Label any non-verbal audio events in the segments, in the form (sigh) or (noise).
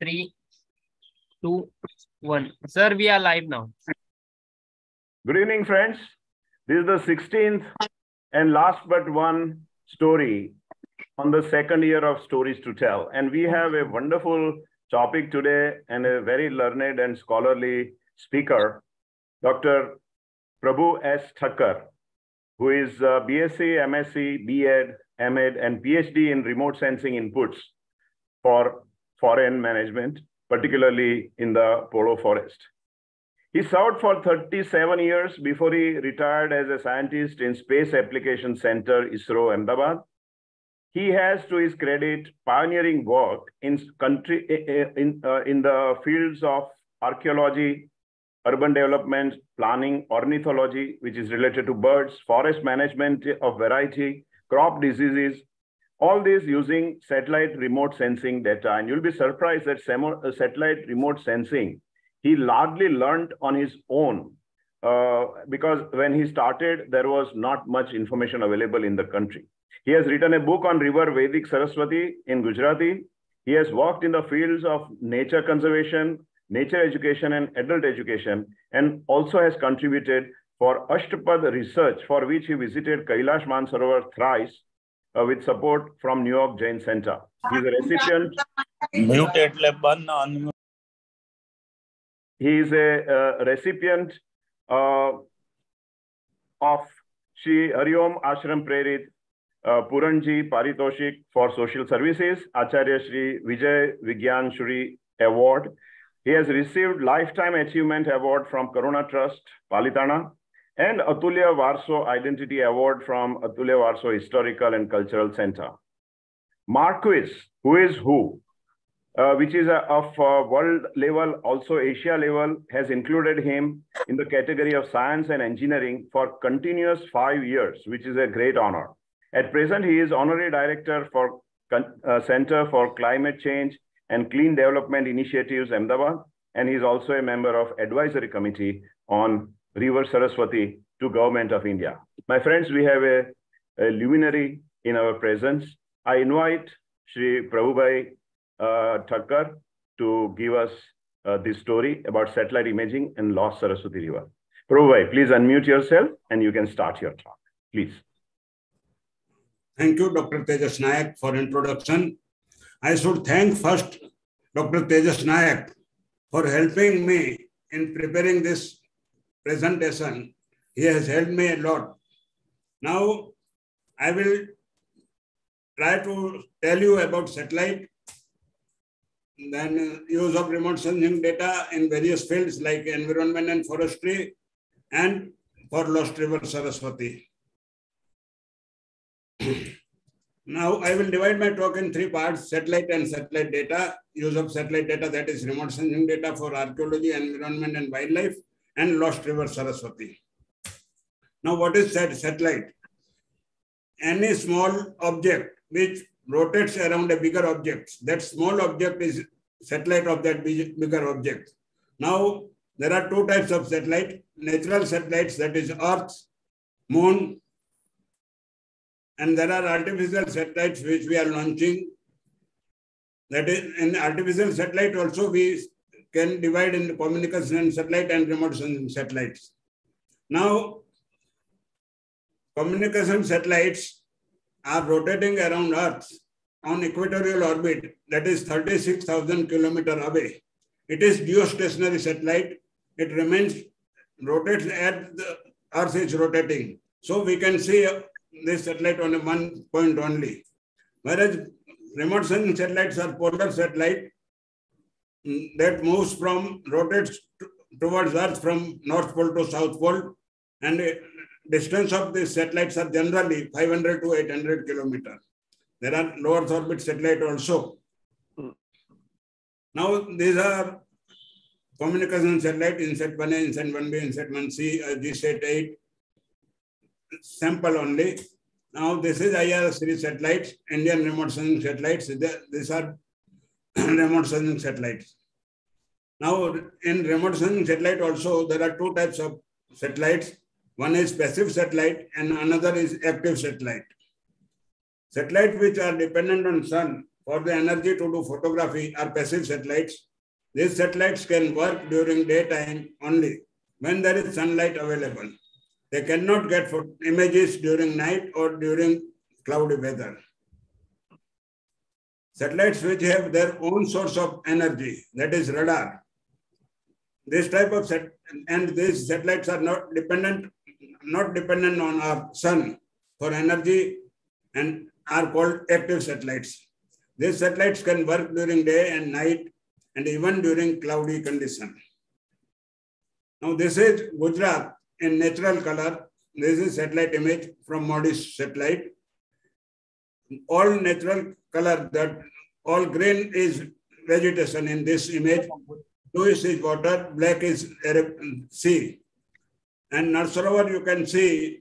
three, two, one. Sir, we are live now. Good evening, friends. This is the 16th and last but one story on the second year of Stories to Tell. And we have a wonderful topic today and a very learned and scholarly speaker, Dr. Prabhu S. Thakkar, who is uh, BSc, MSc, BEd, MEd, and PhD in remote sensing inputs for foreign management, particularly in the Polo Forest. He served for 37 years before he retired as a scientist in Space Application Center, ISRO, Ahmedabad. He has, to his credit, pioneering work in, country, in, uh, in the fields of archaeology, urban development, planning, ornithology, which is related to birds, forest management of variety, crop diseases, all these using satellite remote sensing data. And you'll be surprised that uh, satellite remote sensing, he largely learned on his own uh, because when he started, there was not much information available in the country. He has written a book on river Vedic Saraswati in Gujarati. He has worked in the fields of nature conservation, nature education, and adult education, and also has contributed for Ashtapad research, for which he visited Kailash Mansarovar thrice uh, with support from New York Jain Center. He is a recipient. He is a uh, recipient uh, of Shri Hariom Ashram Prerit uh, Puranji Paritoshik for Social Services, Acharya Shri Vijay Vigyan Shuri Award. He has received Lifetime Achievement Award from Corona Trust, Palitana, and Atulya Varso Identity Award from Atulya Varso Historical and Cultural Center. Marquis, who is who, uh, which is a, of uh, world level, also Asia level, has included him in the category of science and engineering for continuous five years, which is a great honor. At present, he is honorary director for uh, Center for Climate Change and Clean Development Initiatives, Ahmedabad, and he is also a member of advisory committee on River Saraswati to Government of India. My friends, we have a, a luminary in our presence. I invite Sri Prabhubhai uh, Thakkar to give us uh, this story about satellite imaging and lost Saraswati River. Prabhubhai, please unmute yourself and you can start your talk. Please. Thank you, Dr. Tejas Nayak, for introduction. I should thank first Dr. Tejas Nayak for helping me in preparing this presentation. He has helped me a lot. Now, I will try to tell you about satellite, then uh, use of remote sensing data in various fields like environment and forestry, and for Lost River Saraswati. (clears throat) now, I will divide my talk in three parts, satellite and satellite data, use of satellite data, that is remote sensing data for archaeology, environment, and wildlife, and lost river Saraswati. Now, what is that satellite? Any small object which rotates around a bigger object, that small object is satellite of that bigger object. Now, there are two types of satellite, natural satellites, that is Earth, Moon, and there are artificial satellites which we are launching. That is, in artificial satellite also we can divide into communication satellite and remote sensing satellites. Now, communication satellites are rotating around Earth on equatorial orbit, that is 36,000 kilometer away. It is geostationary satellite. It remains rotates at the Earth is rotating. So we can see uh, this satellite on one point only. Whereas remote sensing satellites are polar satellite that moves from, rotates towards Earth from North Pole to South Pole. And distance of these satellites are generally 500 to 800 kilometers. There are low Earth orbit satellite also. Now, these are communication satellite, INSAT 1A, INSAT 1B, INSAT 1C, uh, GSAT 8, sample only. Now, this is IR series satellites, Indian remote sensing satellites. These are (clears throat) remote sensing satellites. Now, in remote sensing satellite also, there are two types of satellites. One is passive satellite and another is active satellite. Satellites which are dependent on sun for the energy to do photography are passive satellites. These satellites can work during daytime only when there is sunlight available. They cannot get images during night or during cloudy weather. Satellites which have their own source of energy, that is radar. This type of set and these satellites are not dependent, not dependent on our sun for energy and are called active satellites. These satellites can work during day and night and even during cloudy condition. Now this is Gujarat in natural color. This is satellite image from MODIS satellite. All natural color that all green is vegetation in this image. Bluish is water, black is sea. And Nalsarovar you can see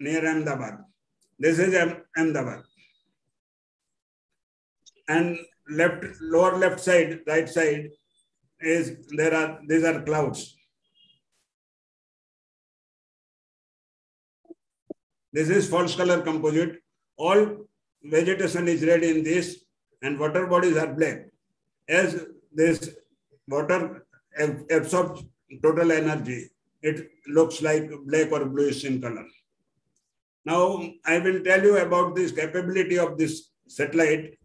near Ahmedabad. This is Ahmedabad. And left, lower left side, right side is there are these are clouds. This is false color composite. All vegetation is red in this and water bodies are black. As this water absorbs total energy, it looks like black or bluish in color. Now, I will tell you about this capability of this satellite.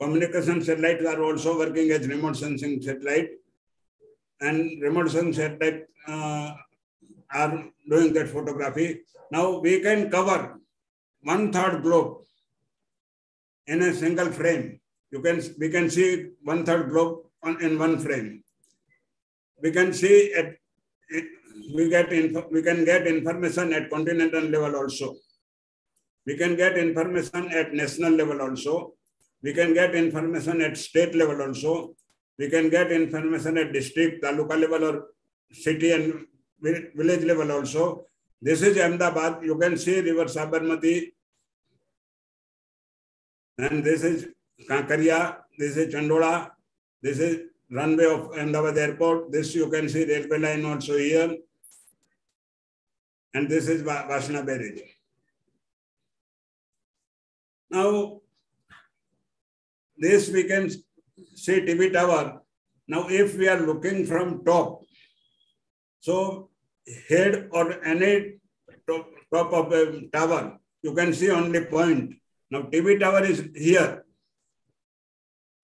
Communication satellites are also working as remote sensing satellite. And remote sensing satellite uh, are doing that photography. Now, we can cover one-third globe in a single frame. You can we can see one-third globe on, in one frame. We can see at we get we can get information at continental level also. We can get information at national level also. We can get information at state level also. We can get information at district, taluka level or city and village level also. This is Ahmedabad. You can see river Sabarmati. And this is Kankaria. This is Chandola. This is runway of Ahmedabad airport. This you can see railway line also here and this is Vasna Barrage. Now, this we can see TV tower. Now, if we are looking from top, so head or any top, top of a tower, you can see only point. Now, TV tower is here.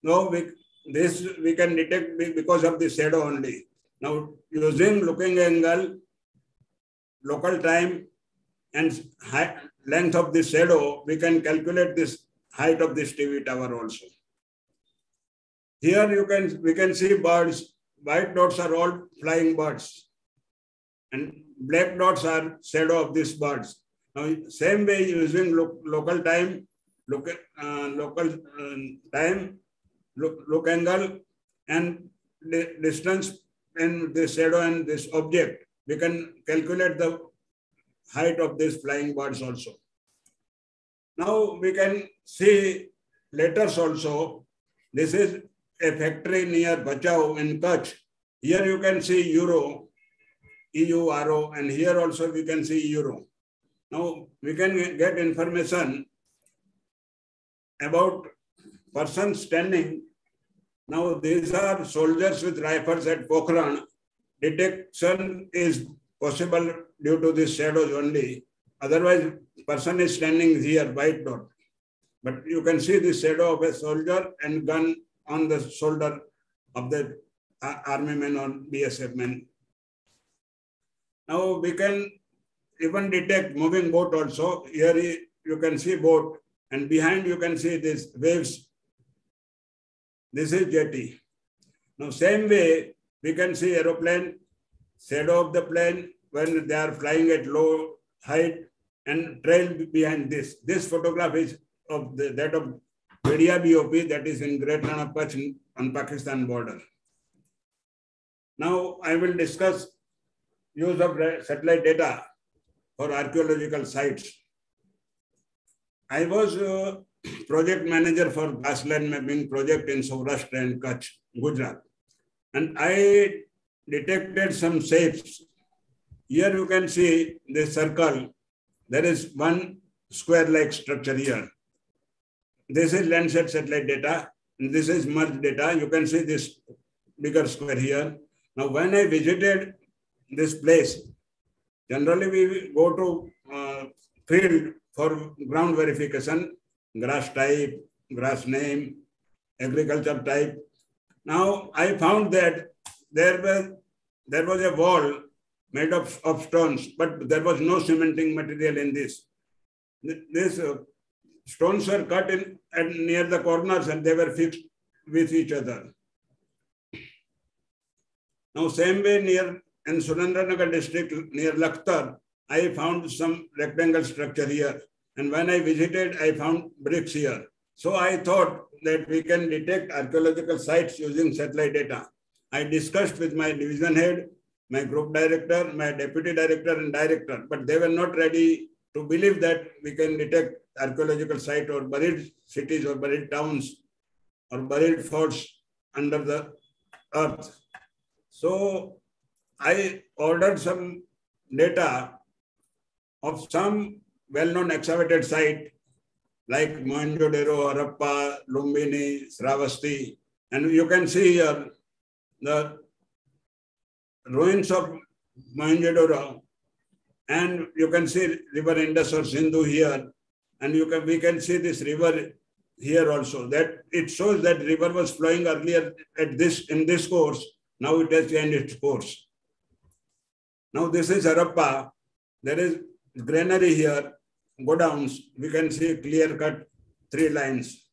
Now, we, this we can detect because of the shadow only. Now, using looking angle, local time and height, length of the shadow, we can calculate this height of this TV tower also. Here you can we can see birds. White dots are all flying birds, and black dots are shadow of these birds. Now, same way using lo local time, local uh, local uh, time, look, look angle, and the distance in the shadow and this object we can calculate the height of these flying birds also. Now we can see letters also. This is a factory near Bhachau in Kutch. Here you can see euro, EURO, and here also we can see euro. Now we can get information about persons standing. Now these are soldiers with rifles at Pokhran detection is possible due to these shadows only. Otherwise, person is standing here, white dot. But you can see the shadow of a soldier and gun on the shoulder of the uh, army man or BSF man. Now we can even detect moving boat also. Here you can see boat and behind you can see these waves. This is jetty. Now same way, we can see aeroplane, shadow of the plane when they are flying at low height and trail behind this. This photograph is of the, that of Media BOP that is in Great Rann of Kutch on Pakistan border. Now I will discuss use of satellite data for archaeological sites. I was a project manager for grassland mapping project in Saurashtra and Kutch, Gujarat. And I detected some shapes. Here you can see the circle. There is one square-like structure here. This is Landsat satellite data. This is merged data. You can see this bigger square here. Now, when I visited this place, generally we go to uh, field for ground verification, grass type, grass name, agriculture type. Now, I found that there was, there was a wall made of, of stones, but there was no cementing material in this. These uh, stones were cut in and near the corners and they were fixed with each other. Now, same way near in Surendranagar district, near Lakhtar, I found some rectangle structure here. And when I visited, I found bricks here. So I thought that we can detect archaeological sites using satellite data. I discussed with my division head, my group director, my deputy director and director, but they were not ready to believe that we can detect archaeological site or buried cities or buried towns or buried forts under the earth. So I ordered some data of some well-known excavated site like Mohenjo-Daro, Harappa, Lumbini, Sravasti, and you can see here the ruins of Mohenjo-Daro, and you can see river Indus or Sindhu here, and you can we can see this river here also. That it shows that river was flowing earlier at this in this course. Now it has changed its course. Now this is Harappa. There is granary here, godowns. We can see clear-cut three lines.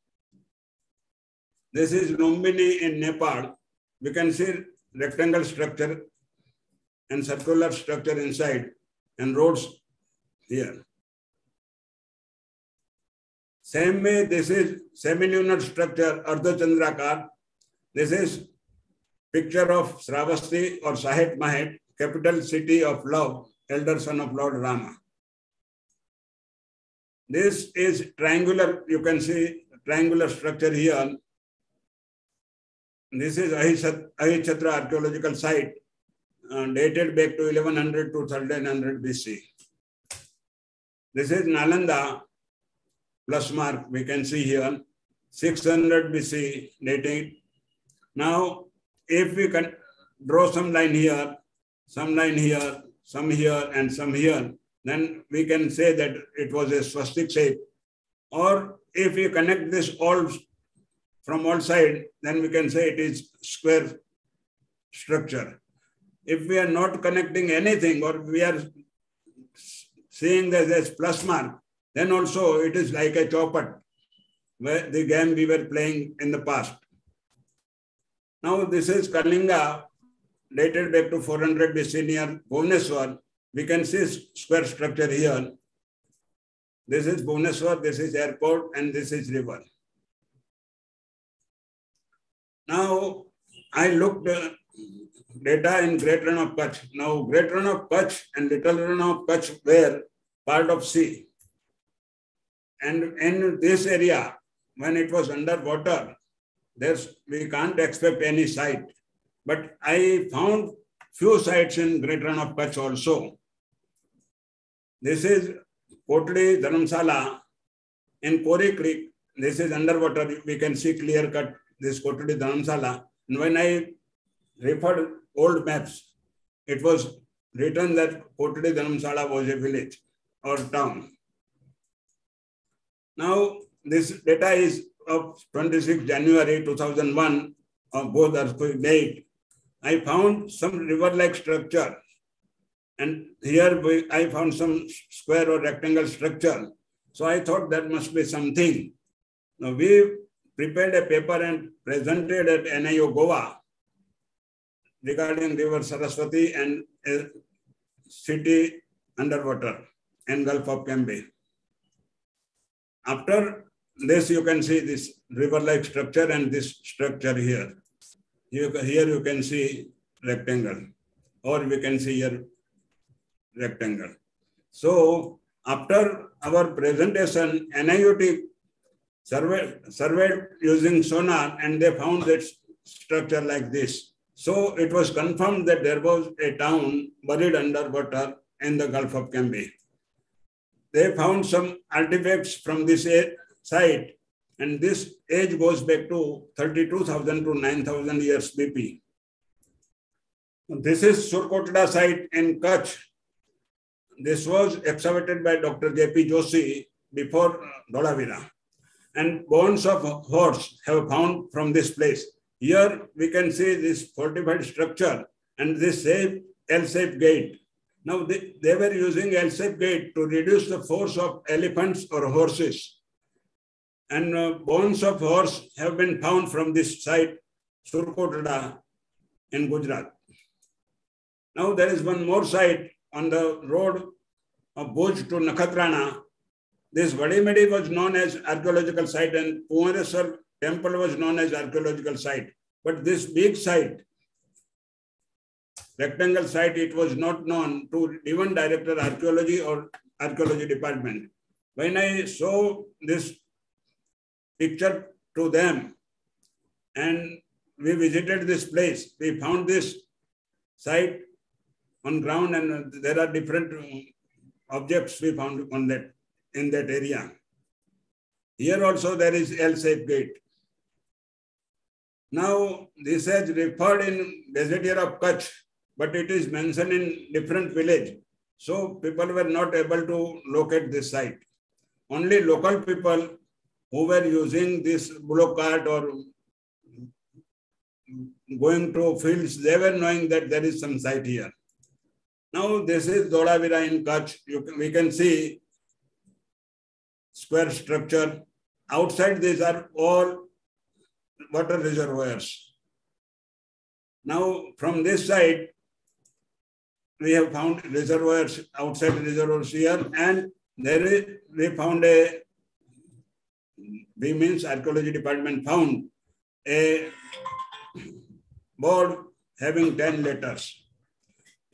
This is Lumbini in Nepal. We can see rectangle structure and circular structure inside and roads here. Same way, this is semi-lunar structure, Ardha Chandrakar. This is picture of Sravasti or Sahet Mahet, capital city of love, elder son of Lord Rama. This is triangular, you can see triangular structure here. This is Ahichatra archaeological site uh, dated back to 1100 to 1300 BC. This is Nalanda plus mark we can see here 600 BC dating. Now, if we can draw some line here, some line here, some here, and some here, then we can say that it was a swastik shape. Or if we connect this all from all side, then we can say it is square structure. If we are not connecting anything or we are seeing this as plus mark, then also it is like a chaupar, where the game we were playing in the past. Now this is Kalinga dated back to 400 BC near Bhubaneswar. We can see square structure here. This is Bhubaneswar, this is airport, and this is river. Now, I looked uh, data in Great Rann of Kutch. Now, Great Rann of Kutch and Little Rann of Kutch were part of sea. And in this area, when it was underwater, there's we can't expect any site. But I found few sites in Great Rann of Kutch also. This is Kotli Dharamsala in Kori Creek. This is underwater. We can see clear cut this Kotli Dharamsala. And when I referred old maps, it was written that Kotli Dharamsala was a village or town. Now, this data is of 26 January 2001 of both earthquake date. I found some river-like structure. And here we, I found some square or rectangle structure. So I thought that must be something. Now we prepared a paper and presented at NIO Goa regarding river Saraswati and a city underwater and Gulf of Cambay. After this, you can see this river-like structure and this structure here. Here you can see rectangle or we can see here rectangle. So after our presentation, NIOT surveyed, surveyed using sonar and they found that structure like this. So it was confirmed that there was a town buried underwater in the Gulf of Cambay. they found some artifacts from this site, and this age goes back to 32,000 to 9,000 years BP. This is Surkotada site in Kutch. This was excavated by Dr. J.P. Joshi before Dholavira. And bones of horse have found from this place. Here we can see this fortified structure and this same L-shaped gate. Now they, they were using L-shaped gate to reduce the force of elephants or horses. And uh, bones of horse have been found from this site, Surkotada in Gujarat. Now there is one more site on the road of Bhuj to Nakhatrana. This Vadimedi was known as archaeological site and Pumareswar temple was known as archaeological site. But this big site, rectangle site, it was not known to even director archaeology or archaeology department. When I saw this picture to them and we visited this place, we found this site on ground and uh, there are different uh, objects we found on that in that area. Here also there is L-shaped gate. Now this has referred in Gazetteer of Kutch, but it is mentioned in different village. So people were not able to locate this site. Only local people who were using this bullock cart or going to fields, they were knowing that there is some site here. Now this is Dholavira in Kutch. You we can see square structure. Outside these are all water reservoirs. Now from this side, we have found reservoirs, outside reservoirs here, and there is, we found a, we means archaeology department found a board having 10 letters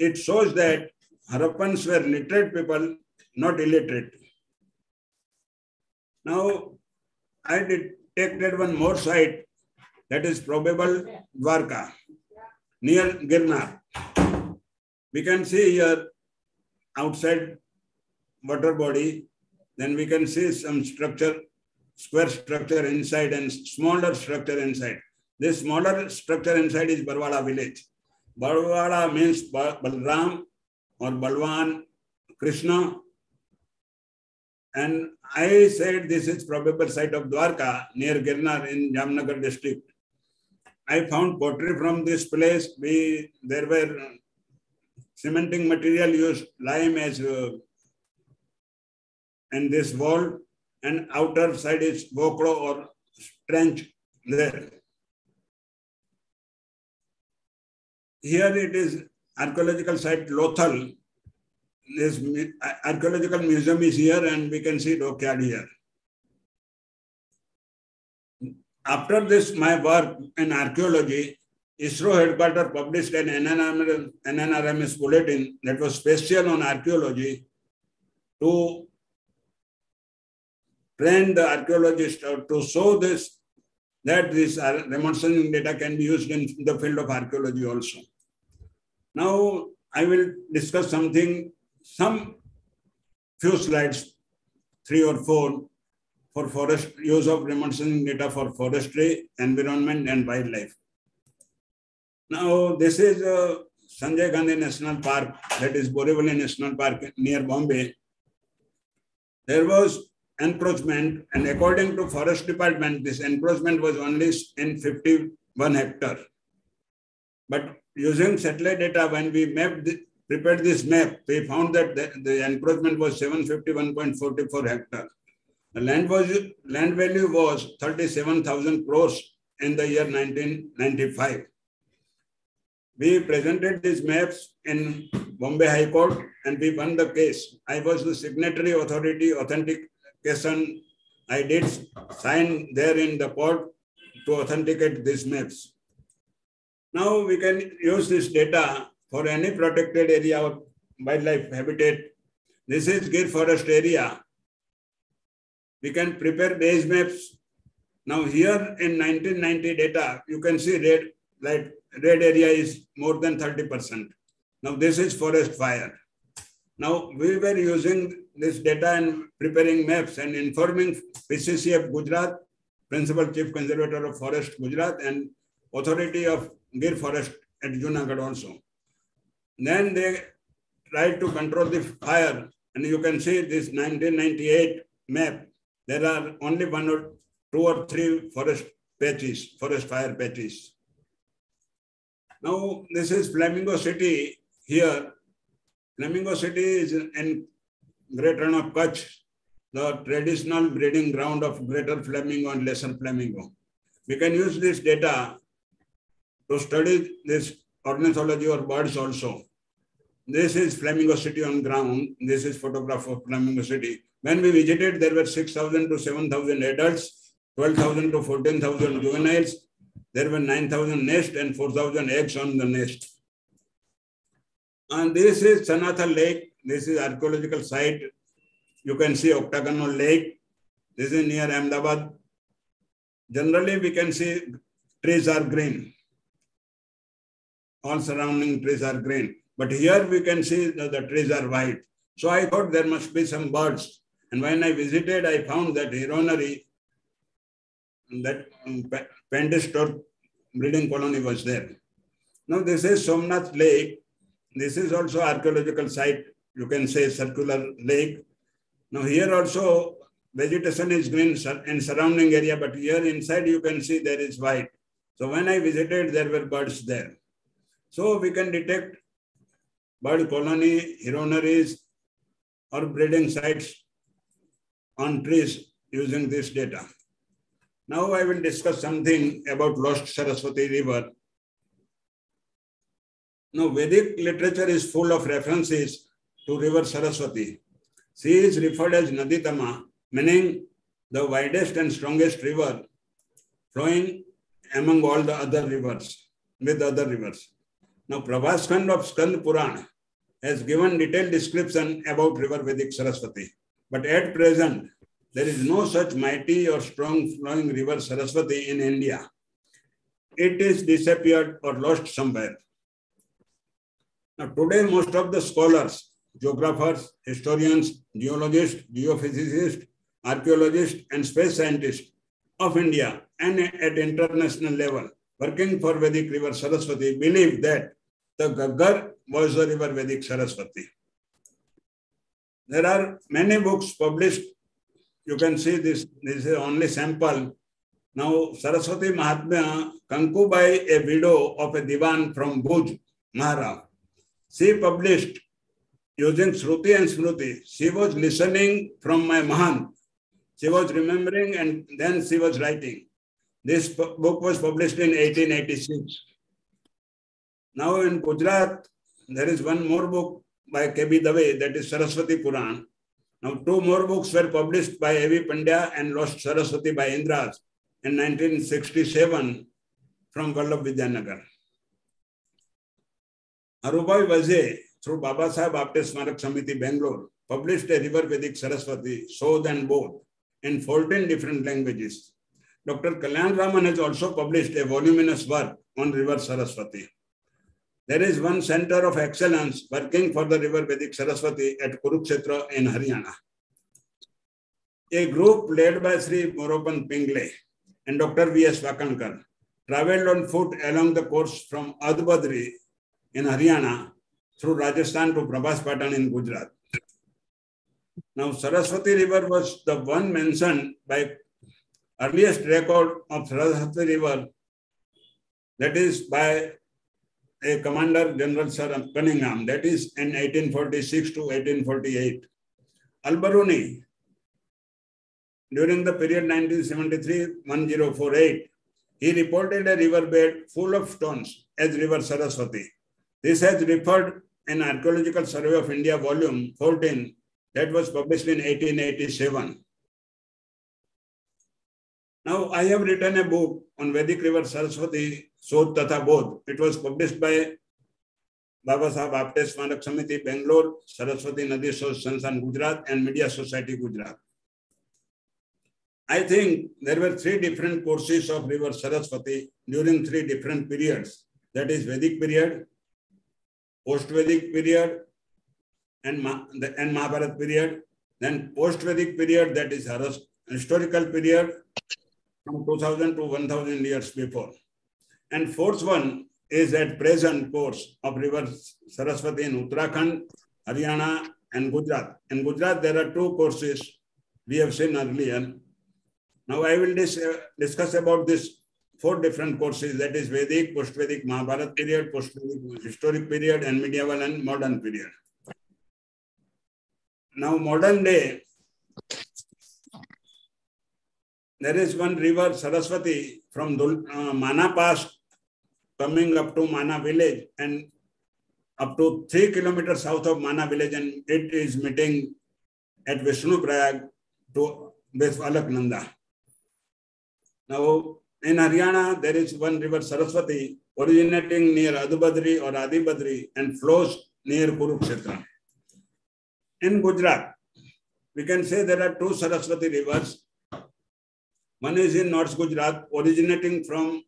it shows that Harappans were literate people, not illiterate. Now, I detected one more site that is probable Dwarka, near Girnar. We can see here outside water body, then we can see some structure, square structure inside and smaller structure inside. This smaller structure inside is Barwala village. Balwala means Balram or Balwan, Krishna. And I said this is probable site of Dwarka near Girnar in Jamnagar district. I found pottery from this place. We There were cementing material used, lime as uh, in this wall and outer side is bokro or trench there. Here it is archaeological site Lothal. This archaeological museum is here and we can see dockyard here. After this, my work in archaeology, ISRO headquarters published an NNRMS bulletin that was special on archaeology to train the archaeologists to show this that this uh, remote sensing data can be used in the field of archaeology also. Now I will discuss something, some few slides, three or four, for forest use of remote sensing data for forestry, environment, and wildlife. Now this is uh, Sanjay Gandhi National Park, that is Borivali National Park near Bombay. There was encroachment, and according to Forest Department, this encroachment was only in 51 hectare. But using satellite data, when we mapped the, prepared this map, we found that the, the encroachment was 751.44 hectares. The land was land value was 37,000 crores in the year 1995. We presented these maps in Bombay High Court and we won the case. I was the signatory authority authentication. I did sign there in the court to authenticate these maps. Now we can use this data for any protected area or wildlife habitat. This is Gir forest area. We can prepare base maps. Now here in 1990 data, you can see red, like red area is more than 30%. Now this is forest fire. Now, we were using this data and preparing maps and informing PCC of Gujarat, Principal Chief Conservator of Forest Gujarat, and Authority of Gir Forest at Junagadh also. Then they tried to control the fire, and you can see this 1998 map. There are only one or two or three forest patches, forest fire patches. Now, this is Flamingo City here. Flamingo City is in Great Rann of Kutch, the traditional breeding ground of greater flamingo and lesser flamingo. We can use this data to study this ornithology or birds also. This is Flamingo City on ground. This is photograph of Flamingo City. When we visited, there were 6,000 to 7,000 adults, 12,000 to 14,000 juveniles, there were 9,000 nests and 4,000 eggs on the nest. And this is Sanatha Lake. This is archaeological site. You can see octagonal lake. This is near Ahmedabad. Generally, we can see trees are green. All surrounding trees are green. But here we can see that the trees are white. So I thought there must be some birds. And when I visited, I found that Heronary, that um, breeding colony was there. Now this is Somnath Lake. This is also archaeological site. You can say circular lake. Now here also vegetation is green in surrounding area, but here inside you can see there is white. So when I visited, there were birds there. So we can detect bird colony, heronaries, or breeding sites on trees using this data. Now I will discuss something about lost Saraswati River. Now Vedic literature is full of references to river Saraswati. She is referred as Naditama, meaning the widest and strongest river flowing among all the other rivers, with other rivers. Now Prabhaskhand of Skand Puran has given detailed description about river Vedic Saraswati. But at present, there is no such mighty or strong flowing river Saraswati in India. It is disappeared or lost somewhere. Now, today, most of the scholars, geographers, historians, geologists, geophysicists, archaeologists, and space scientists of India and at international level working for Vedic river Saraswati believe that the Ghaggar was the river Vedic Saraswati. There are many books published you can see this, this is only sample. Now, Saraswati Mahatmya, Kankubai, a widow of a divan from Bhuj, Mahara, she published using Shruti and Smruti. She was listening from my Mahant. She was remembering and then she was writing. This book was published in 1886. Now in Gujarat, there is one more book by K.B. Dave, that is Saraswati Puran. Now, two more books were published by A.V. Pandya and Lost Saraswati by Indras in 1967 from Vallabh Vidyanagar. Arubai Vaze, through Baba Sahib Apte Smarak Samiti, Bangalore, published a River Vedic Saraswati, Sodh and Bodh, in 14 different languages. Dr. Kalyan Raman has also published a voluminous work on River Saraswati. There is one center of excellence working for the river Vedic Saraswati at Kurukshetra in Haryana. A group led by Sri Moropant Pingle and Dr. V.S. Wakankar traveled on foot along the course from Adibadri in Haryana through Rajasthan to Prabhas Patan in Gujarat. Now, Saraswati River was the one mentioned by earliest record of Saraswati River, that is by a Commander General Sir Cunningham, that is in 1846 to 1848. Al-Biruni, during the period 1973-1048, he reported a riverbed full of stones as River Saraswati. This has referred in Archaeological Survey of India, volume 14, that was published in 1887. Now, I have written a book on Vedic River Saraswati, Sodh Tatha Bodh. It was published by Baba Sahib Apte Samiti, Bangalore, Saraswati Nadi Sansan, Gujarat, and Media Society, Gujarat. I think there were three different courses of River Saraswati during three different periods. That is Vedic period, post-Vedic period, and, Ma- the, and Mahabharat period. Then post-Vedic period, that is historical period from 2000 to 1000 years before. And fourth one is at present course of river Saraswati in Uttarakhand, Haryana, and Gujarat. In Gujarat, there are two courses we have seen earlier. Now I will dis- discuss about this four different courses that is Vedic, post-Vedic, Mahabharat period, post-Vedic historic period, and medieval and modern period. Now modern day, there is one river Saraswati from Dul- uh, Mana Pass coming up to Mana village and up to three kilometers south of Mana village and it is meeting at Vishnu Prayag to with Alaknanda. Now in Haryana, there is one river Saraswati originating near Adubadri or Adibadri and flows near Kurukshetra. In Gujarat, we can say there are two Saraswati rivers. One is in North Gujarat, originating from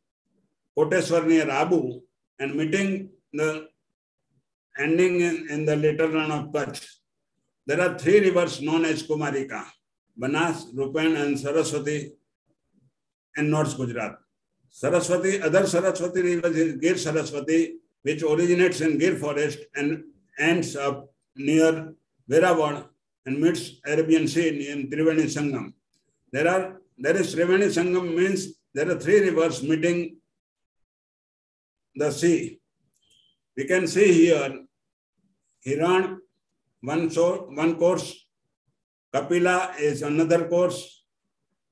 Koteswar near Abu and meeting the ending in, in the later Rann of Kutch. There are three rivers known as Kumarika, Banas, Rupan, and Saraswati in North Gujarat. Saraswati, other Saraswati river is Gir Saraswati, which originates in Gir forest and ends up near Veraval and meets Arabian Sea in Triveni Sangam. There are there is Triveni Sangam means there are three rivers meeting the sea. We can see here Hiran, one so one course, Kapila is another course,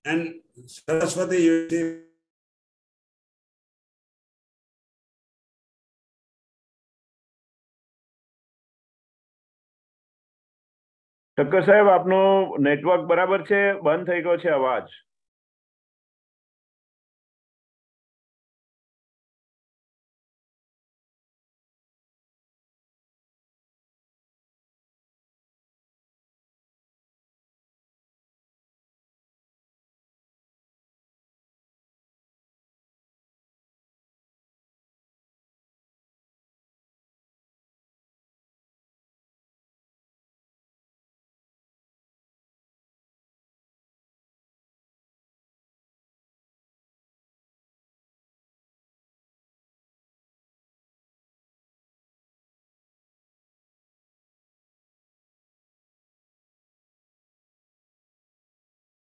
and Saraswati you see Thakkar સાહેબ આપનું network બરાબર છે બંધ થઈ ગયો છે અવાજ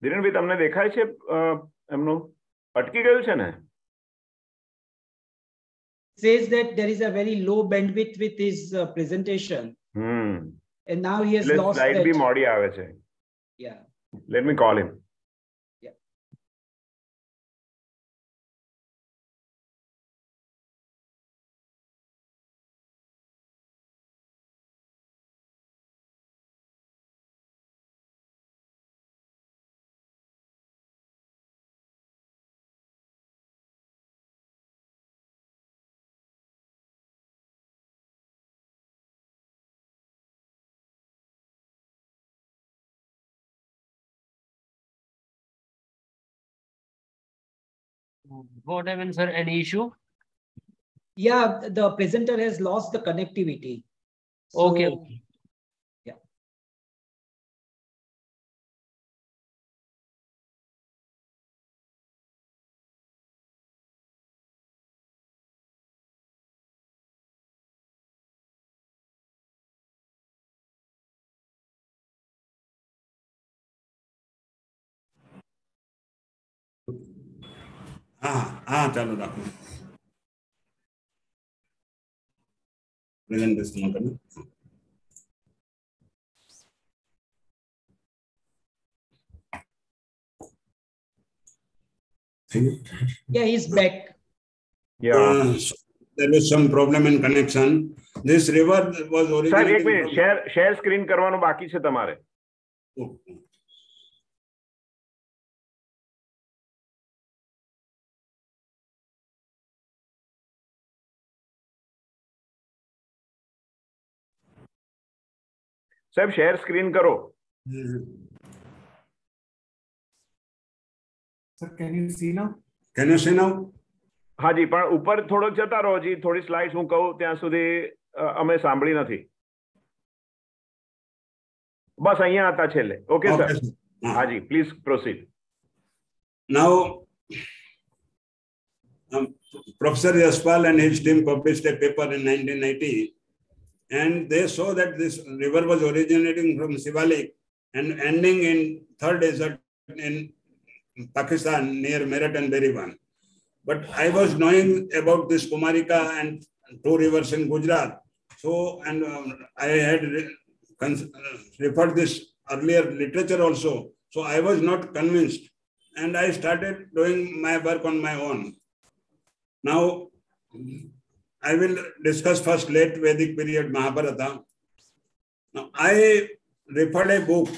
ધીરેનભાઈ તમને દેખાય છે અ, એમનું અટકી ગયું છે ને says that there is a very low bandwidth with his uh, presentation hmm and now he has એટલે lost સ્લાઇડ બી that. મોડી આવે છે Yeah. Let me call him What happened, sir? Any issue? Yeah, the presenter has lost the connectivity. Okay. So, okay. ચાલુ રાખો presentation કરી yeah, he's back. Yeah Uh, so there was some problem in connection. This river was સાહેબ એક originating minute from- share share screen કરવાનું બાકી છે તમારે Oh, સાહેબ શેર સ્ક્રીન કરો Sir, can you see now? Can you see now? હાજી પણ ઉપર થોડોક જતા રહો હજી થોડી સ્લાઇડ્સ હું કહું ત્યાં સુધી અ, અમે સાંભળી નથી બસ અહીંયા હતા છેલ્લે okay Okay, sir sir. Ah. હાજી please proceed Now, um, Professor Yaspal and his team published a paper in 1990, and they saw that this river was originating from Sivalik and ending in Thar desert in Pakistan near Meerut and Beriwan. But I was knowing about this Kumarika and two rivers in Gujarat. So, and um, I had uh, referred this earlier literature also. So I was not convinced and I started doing my work on my own. Now, I will discuss first late Vedic period Mahabharata. Now, I referred a book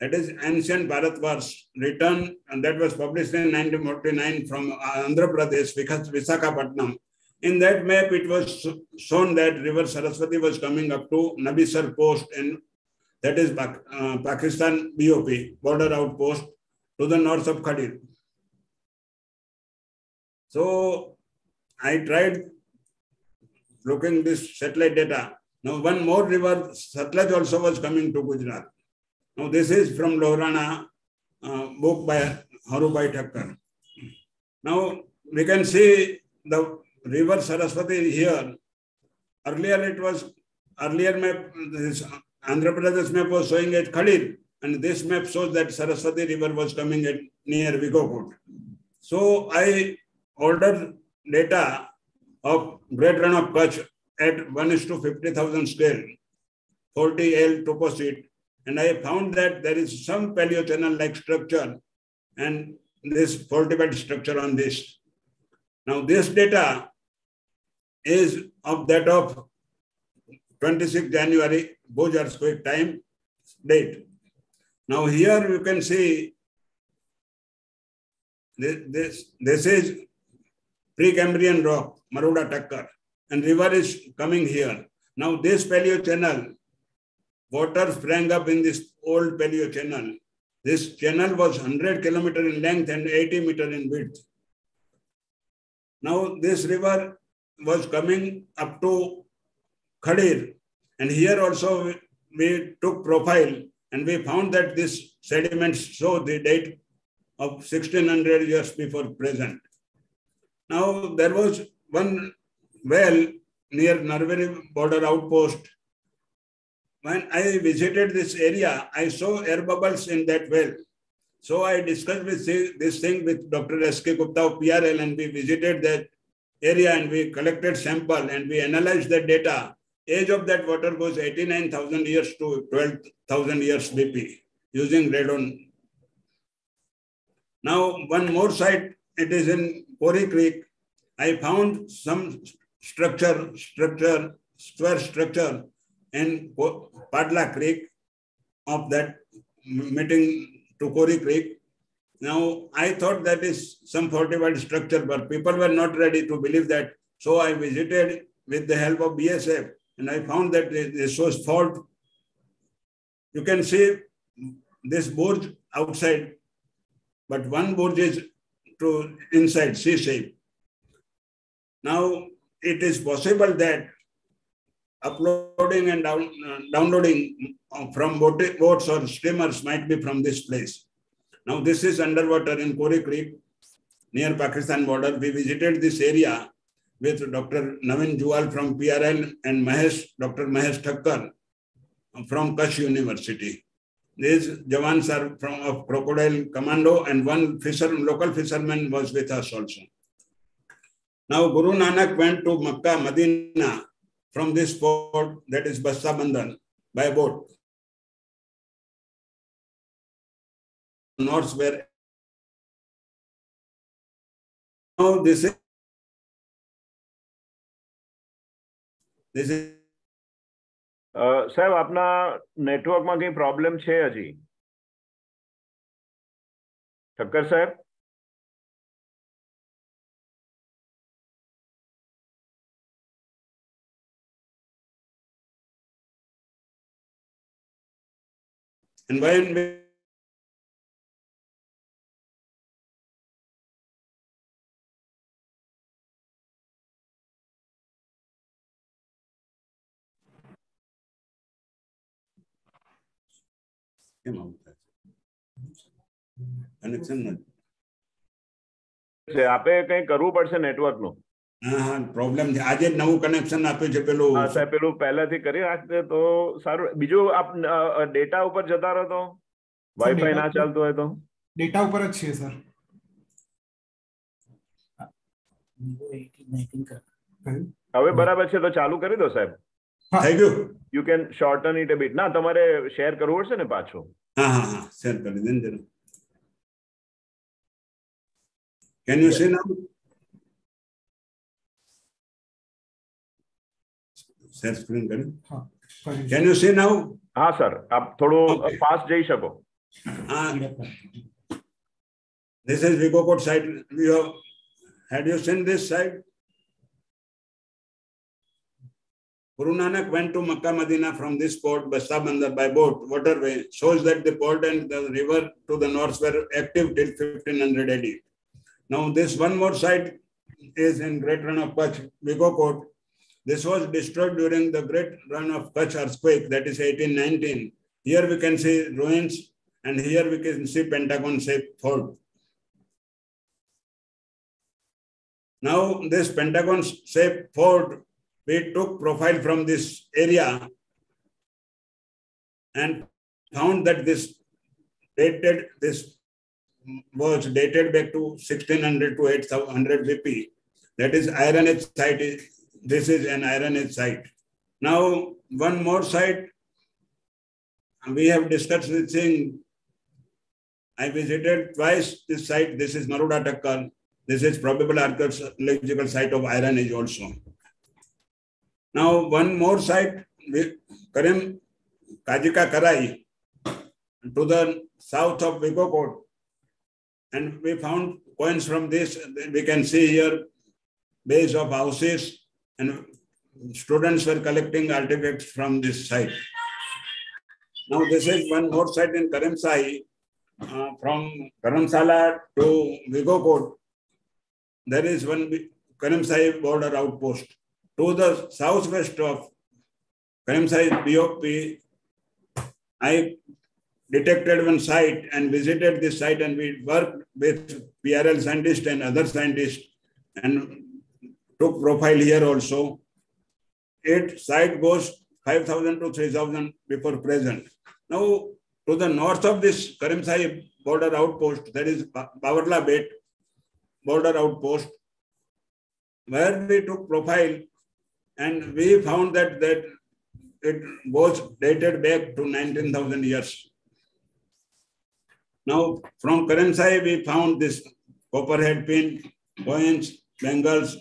that is Ancient Bharatvarsh, written and that was published in 1949 from Andhra Pradesh, Visakhapatnam. In that map, it was shown that River Saraswati was coming up to Nabisar Post, and that is uh, Pakistan BOP, border outpost, to the north of Khadir. So I tried looking this satellite data. Now one more river, Satluj also was coming to Gujarat. Now this is from Lohrana, uh, book by Harubhai Thakkar. Now we can see the river Saraswati here. Earlier it was, earlier map, this Andhra Pradesh map was showing at Khadir. And this map shows that Saraswati River was coming at near Vigokot. So I ordered data of Great Rann of Kutch at 1 is to 50,000 scale, 40 L toposheet. And I found that there is some paleochannel like structure and this fortified structure on this. Now this data is of that of 26 January, Bhuj earthquake time, date. Now here you can see this, this, this is Precambrian rock, Maruda Takkar, and river is coming here. Now this paleo channel, water sprang up in this old paleo channel. This channel was 100 kilometer in length and 80 meter in width. Now this river was coming up to Khadir, and here also we, we took profile and we found that this sediments show the date of 1600 years before present. Now there was one well near Narveri border outpost. When I visited this area, I saw air bubbles in that well. So I discussed with this thing with Dr. S.K. Gupta of PRL and we visited that area and we collected sample and we analyzed the data. Age of that water goes 89,000 years to 12,000 years BP using radon. Now, one more site, it is in Kori Creek. I found some structure, structure, square structure in Padla Creek of that meeting to Kori Creek. Now, I thought that is some fortified structure, but people were not ready to believe that. So I visited with the help of BSF and I found that this was fault. You can see this Burj outside, but one Burj is to inside C shape. Now, it is possible that uploading and down, uh, downloading from boat, boats or steamers might be from this place. Now, this is underwater in Kori Creek near Pakistan border. We visited this area with Dr. Navin Juyal from PRL and Mahesh, Dr. Mahesh Thakkar from Kutch University. These Jawans are from of Crocodile Commando and one fisher, local fisherman was with us also. Now Guru Nanak went to Makkah, Medina from this port that is Basta Bandhan by boat. North where now this is this is સાહેબ આપના નેટવર્કમાં કઈ problem છે હજી ઠક્કર સાહેબ and કેમ આવું થાય કનેક્શન નથી છે આપે કંઈ કરવું પડશે નેટવર્કનું હા હા પ્રોબ્લેમ છે આજે જ નવું કનેક્શન આપ્યું છે પેલું હા સાહેબ પેલું પહેલાથી કરી રાખતે તો સારું બીજું આપ ડેટા ઉપર જતા રહો તો વાઈફાઈ ના ચાલતું હોય તો ડેટા ઉપર જ છે સર હવે બરાબર છે તો ચાલુ કરી દો સાહેબ થઈ ગયું you can shorten it bit ના તમારે શેર કરવું પડશે ને પાછું હા હા હા શેર કરી દે ને જરા can you see now share screen કરી કર્યું કેન યુ સી નાઉ હા સર આપ થોડું Okay. ફાસ્ટ જઈ શકો Ah, this is Vigokot site. You have, had you seen this site? Guru Nanak went to Makkah Medina from this port, Basta Bandar by boat, waterway, shows that the port and the river to the north were active till 1500 AD. Now this one more site is in Great Rann of Kutch, Vigokot. This was destroyed during the Great Rann of Kutch earthquake, that is 1819. Here we can see ruins and here we can see Pentagon shaped fort. Now this Pentagon shaped fort, we took profile from this area and found that this dated, this was dated back to 1600 to 800 BP. That is Iron Age site. This is an Iron Age site. Now, one more site we have discussed this thing. I visited twice this site. This is Maruda Takkar. This is probable archaeological site of Iron Age also. Now, one more site, Karim Kajika Karai, to the south of Vigokot. And we found coins from this. We can see here base of houses and students were collecting artifacts from this site. Now, this is one more site in Karimsai, uh, from Karamsala to Vigokot. There is one Karimsai border outpost. To the southwest of Karimsai BOP, I detected one site and visited this site and we worked with PRL scientists and other scientists and took profile here also. It site goes 5,000 to 3,000 before present. Now, to the north of this Karimsai border outpost, there is Ba- Bawarla Bet border outpost, where we took profile and we found that, that it was dated back to 19,000 years. Now, from Karimsai, we found this copperhead pin, coins, bangles,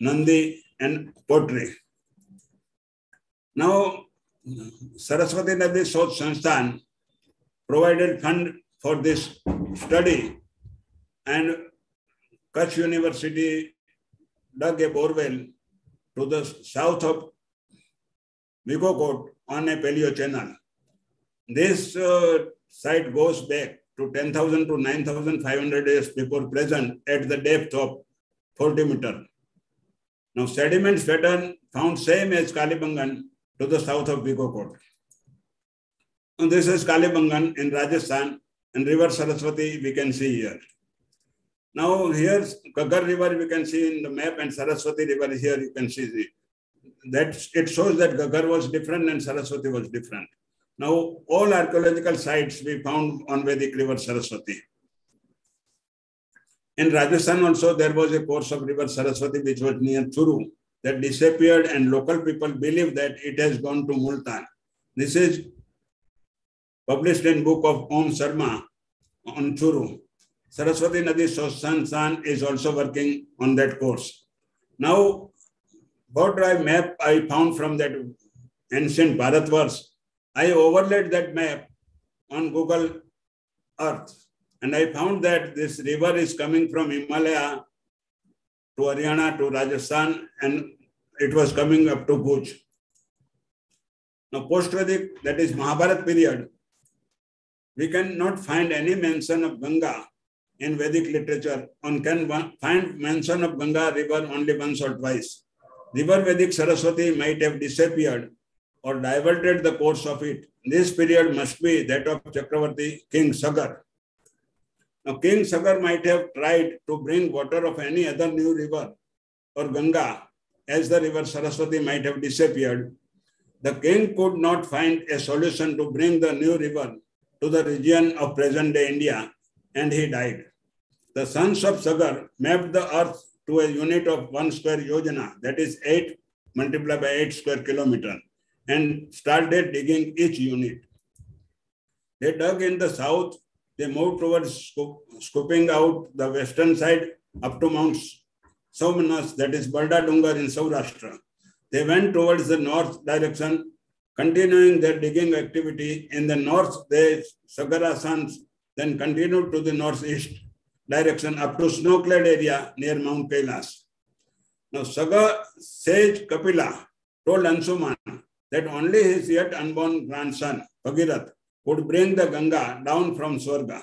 Nandi, and pottery. Now, Saraswati Nadi Shodh Sansthan provided fund for this study and Kutch University dug a borewell to the south of Vigokot on a paleo channel. This uh, site goes back to 10,000 to 9,500 years before present at the depth of 40 meter. Now sediments pattern found same as Kalibangan to the south of Vigokot. And this is Kalibangan in Rajasthan and river Saraswati we can see here. Now here's Ghaggar river we can see in the map and Saraswati river here you can see the, that it shows that Ghaggar was different and Saraswati was different. Now all archaeological sites we found on Vedic river Saraswati. In Rajasthan also there was a course of river Saraswati which was near Churu that disappeared and local people believe that it has gone to Multan. This is published in book of Om Sharma on Churu. Saraswati Nadi Sansthan is also working on that course. Now, boat drive map I found from that ancient Bharatvarsh. I overlaid that map on Google Earth and I found that this river is coming from Himalaya to Haryana to Rajasthan and it was coming up to Bhuj. Now, post-Vedic, that is Mahabharat period, we cannot find any mention of Ganga in Vedic literature. One can find mention of Ganga river only once or twice. River Vedic Saraswati might have disappeared or diverted the course of it. This period must be that of Chakravarti King Sagar. Now, King Sagar might have tried to bring water of any other new river or Ganga, as the river Saraswati might have disappeared. The king could not find a solution to bring the new river to the region of present day India, and he died. The sons of Sagar mapped the earth to a unit of one square yojana, that is 8 multiplied by 8 square kilometer, and started digging each unit. They dug in the south, they moved towards scooping out the western side up to Mount Somnath, that is Barda Dungar in Saurashtra. They went towards the north direction, continuing their digging activity. In the north, the Sagara sons then continued to the northeast direction up to snow-clad area near Mount Kailas. Now, Saga sage Kapila told Ansuman that only his yet unborn grandson, Bhagirath, would bring the Ganga down from Swarga.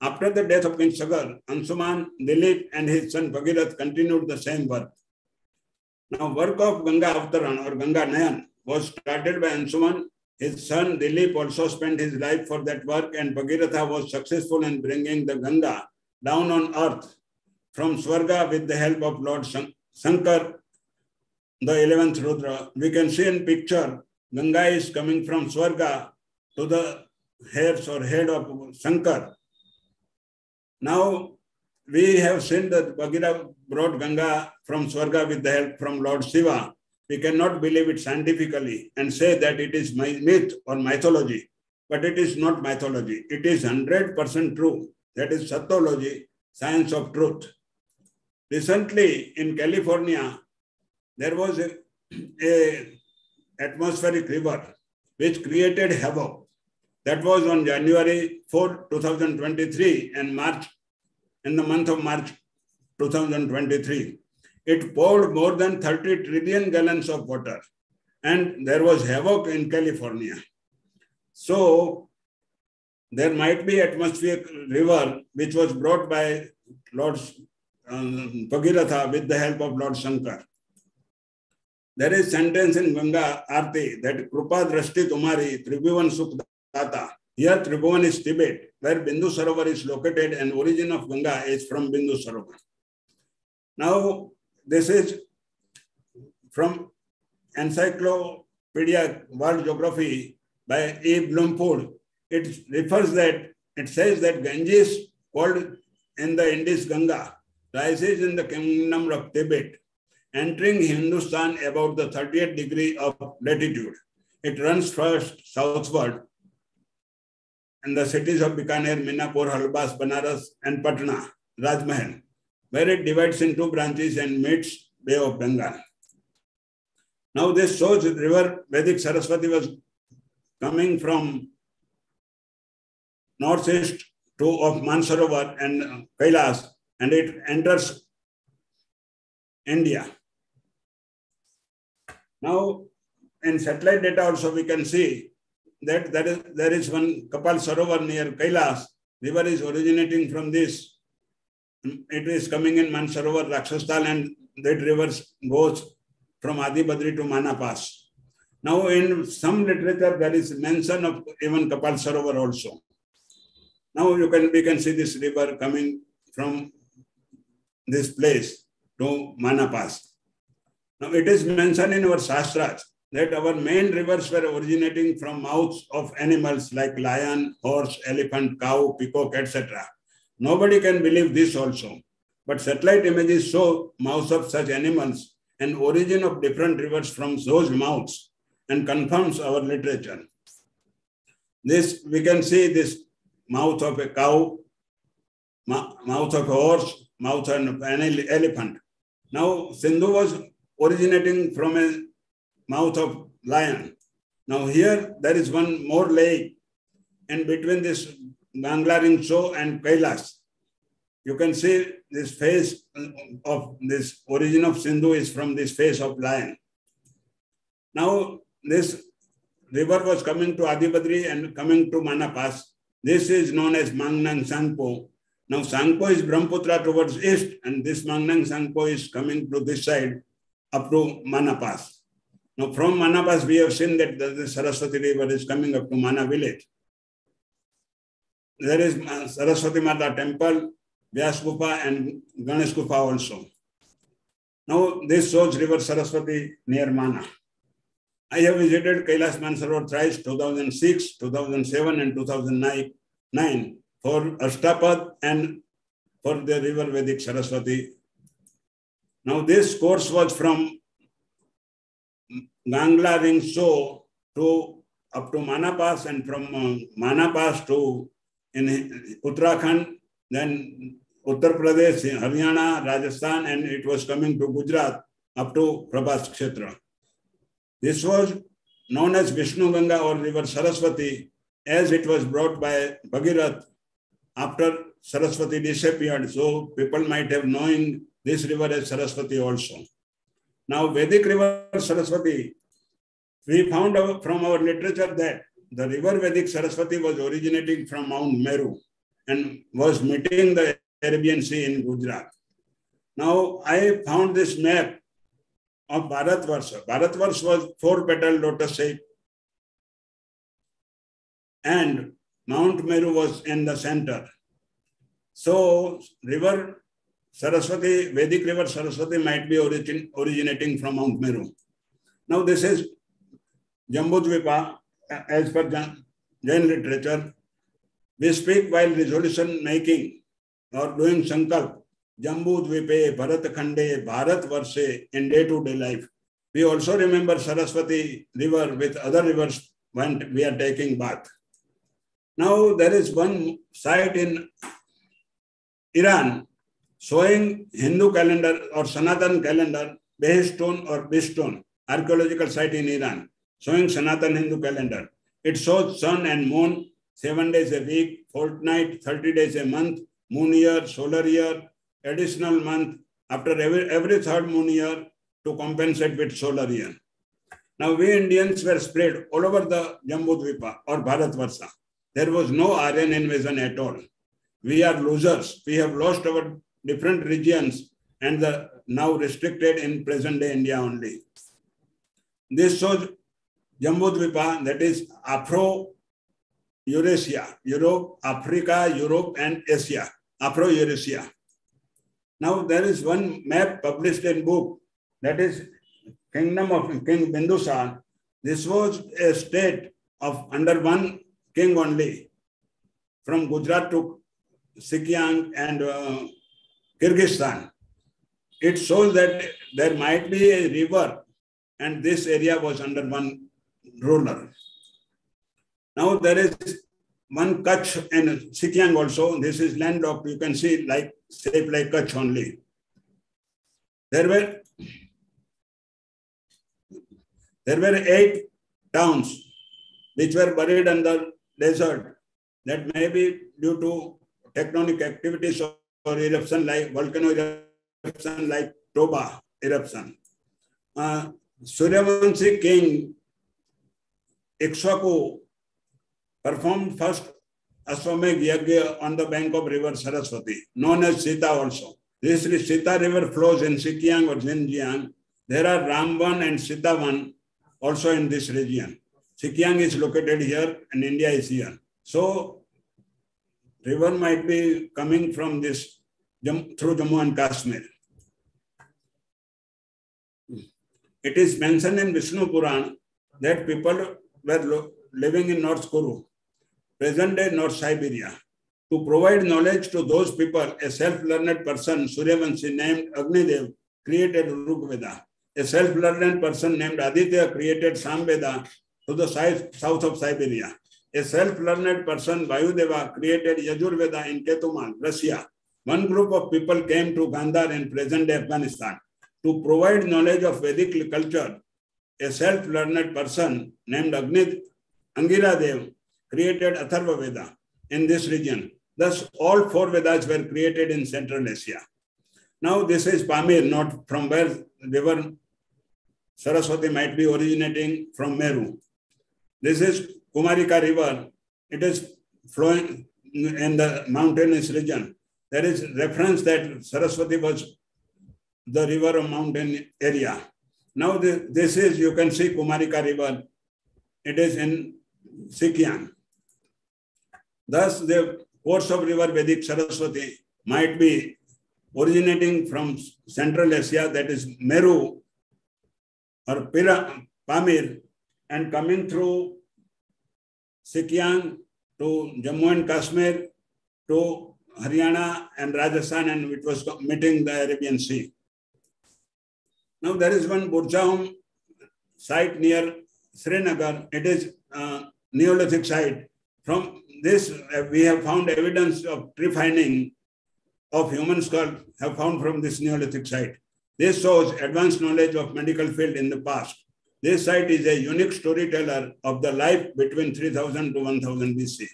After the death of King Sagar, Ansuman, Dilip, and his son Bhagirath continued the same work. Now, work of Ganga Avtaran or Ganga Nayan was started by Ansuman. His son Dilip also spent his life for that work, and Bhagiratha was successful in bringing the Ganga down on earth from Swarga with the help of Lord Shankar, the 11th Rudra. We can see in picture, Ganga is coming from Swarga to the hairs or head of Shankar. Now, we have seen that Bhagirath brought Ganga from Swarga with the help from Lord Shiva. We cannot believe it scientifically and say that it is myth or mythology, but it is not mythology. It is 100% true. That is Satology, science of truth. Recently in California, there was a, a atmospheric river which created havoc. That was on January 4, 2023 and March, in the month of March 2023. It poured more than 30 trillion gallons of water and there was havoc in California. So there might be atmospheric river which was brought by Lord um, with the help of Lord Shankar. There is sentence in Ganga Arti that Krupa Drashti Tumari Tribhuvan Sukh Data. Here Tribhuvan is Tibet, where Bindu Sarovar is located and origin of Ganga is from Bindu Sarovar. Now, this is from Encyclopedia World Geography by E. Bloomfield. It refers that, it says that Ganges called in the Indus Ganga rises in the kingdom of Tibet, entering Hindustan about the 30th degree of latitude. It runs first southward in the cities of Bikaner, Minapur, Halbas, Banaras, and Patna, Rajmahal, where it divides into branches and meets Bay of Bengal. Now this shows the river Vedic Saraswati was coming from northeast to of Mansarovar and Kailas and it enters India. Now, in satellite data also we can see that there is, there is one Kapal Sarovar near Kailas. River is originating from this. It is coming in Mansarovar, Rakshastal, and that river goes from Adibadri to Mana Pass. Now, in some literature, there is mention of even Kapal Sarovar also. Now you can we can see this river coming from this place to Mana Pass. Now it is mentioned in our Shastras that our main rivers were originating from mouths of animals like lion, horse, elephant, cow, peacock, etc. Nobody can believe this also. But satellite images show mouths of such animals and origin of different rivers from those mouths and confirms our literature. This we can see this mouth of a cow, mouth of a horse, mouth of an elephant. Now, Sindhu was originating from a mouth of lion. Now here there is one more lake And between this Gangla Ringso and Kailas. You can see this face of this origin of Sindhu is from this face of lion. Now this river was coming to Adibadri and coming to Mana Pass. This is known as Mangnang Sangpo. Now Sangpo is Brahmaputra towards east and this Mangnang Sangpo is coming to this side up to Mana Pass. Now, from Mana Pass, we have seen that the Saraswati River is coming up to Mana village. There is Saraswati Mata temple, Vyas Gufa, and Ganesh Gufa also. Now, this shows River Saraswati near Mana. I have visited Kailash Mansarovar thrice 2006, 2007, and 2009 for Ashtapad and for the river Vedic Saraswati. Now, this course was from Gangla Ringso to up to Mana Pass and from uh, Mana Pass to in Uttarakhand, then Uttar Pradesh, Haryana, Rajasthan, and it was coming to Gujarat up to Prabhas Kshetra. This was known as Vishnu Ganga or river Saraswati as it was brought by Bhagirath after Saraswati disappeared. So people might have known this river as Saraswati also. Now Vedic river Saraswati, we found out from our literature that the river Vedic Saraswati was originating from Mount Meru and was meeting the Arabian Sea in Gujarat. Now I found this map of Bharatvarsha. Bharatvarsha was four petal lotus shape and Mount Meru was in the center. So river Saraswati, Vedic river Saraswati might be origin, originating from Mount Meru. Now this is Jambudvipa as per Jain literature. We speak while resolution making or doing sankalp Khande, Bharat Varse in day-to-day life. We also remember Saraswati river with other rivers when we are taking bath. Now there is one site in Iran showing Hindu calendar or Sanatan calendar, Behistone or Bistone, archaeological site in Iran, showing Sanatan Hindu calendar. It shows sun and moon, seven days a week, fortnight, 30 days a month, moon year, solar year, additional month after every, every third moon year to compensate with solar year. Now we Indians were spread all over the Jambudvipa or Bharatvarsha. There was no Aryan invasion at all. We are losers. We have lost our different regions and the now restricted in present day India only. This shows Jambudvipa, that is Afro Eurasia, Europe, Africa, Europe, and Asia, Afro Eurasia. Now there is one map published in book that is Kingdom of King Bindusar. This was a state of under one king only, from Gujarat to Sikyang and uh, Kyrgyzstan. It shows that there might be a river and this area was under one ruler. Now there is one Kutch and Sikyang also. This is landlocked. You can see like shape like Kutch only. There were there were eight towns which were buried under desert that may be due to tectonic activities or eruption like volcano eruption like Toba eruption. Uh, Suryavanshi king Ikshvaku performed first Ashwamedh Yagya on the bank of river Saraswati, known as Sita also. This Sita river flows in Sikyang or Xinjiang. There are Ramban and Sitavan also in this region. Sikyang is located here and India is here. So river might be coming from this through Jammu and Kashmir. It is mentioned in Vishnu Puran that people were living in North Kuru, present day North Siberia. To provide knowledge to those people, a self-learned person, Suryavanshi, named Agnidev, created Rigveda. A self-learned person named Aditya created Samveda to the south of Siberia. A self-learned person, Vayudeva, created Yajurveda in Ketumal, Russia. One group of people came to Gandhar in present-day Afghanistan to provide knowledge of Vedic culture. A self-learned person named Agnid Angira Dev created Atharva Veda in this region. Thus, all four Vedas were created in Central Asia. Now, this is Pamir, not from where river Saraswati might be originating from Meru. This is Kumarika River. It is flowing in the mountainous region. There is reference that Saraswati was the river of mountain area. Now this is, you can see Kumarika River. It is in Sikyan. Thus, the course of river Vedic Saraswati might be originating from Central Asia, that is Meru or Pira, Pamir, and coming through Sikyan to Jammu and Kashmir to Haryana and Rajasthan, and it was meeting the Arabian Sea. Now there is one Burzahom site near Srinagar. It is a Neolithic site. From this, uh, we have found evidence of trephining of human skull have found from this Neolithic site. This shows advanced knowledge of medical field in the past. This site is a unique storyteller of the life between 3000 to 1000 BC.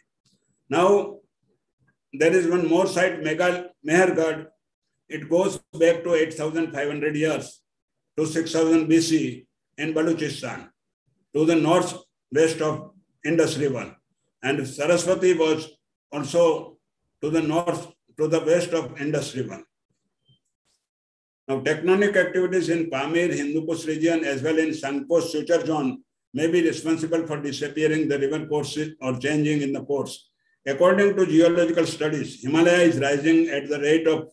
Now, there is one more site, Megal Mehergarh. It goes back to 8500 years to 6000 BC in Baluchistan, to the northwest of Indus River. And Saraswati was also to the north, to the west of Indus River. Now, tectonic activities in Pamir, Hindu Kush region, as well in Sanposh suture zone may be responsible for disappearing the river courses or changing in the course. According to geological studies, Himalaya is rising at the rate of